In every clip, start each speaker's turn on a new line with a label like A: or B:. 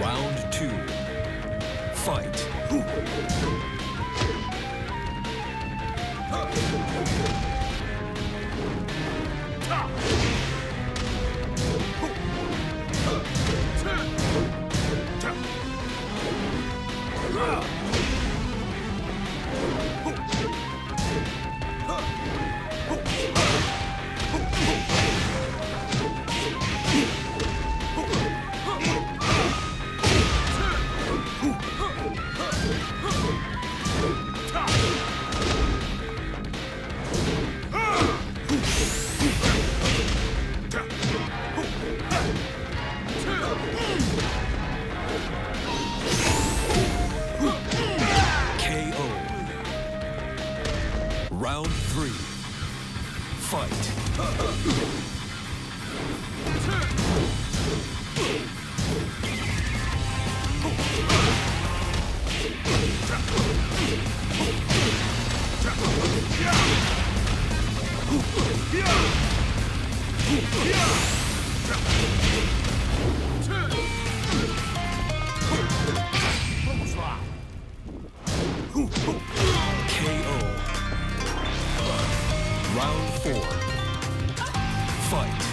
A: Round two. Fight. Round three. Fight. Round four. Fight.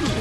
A: Ugh!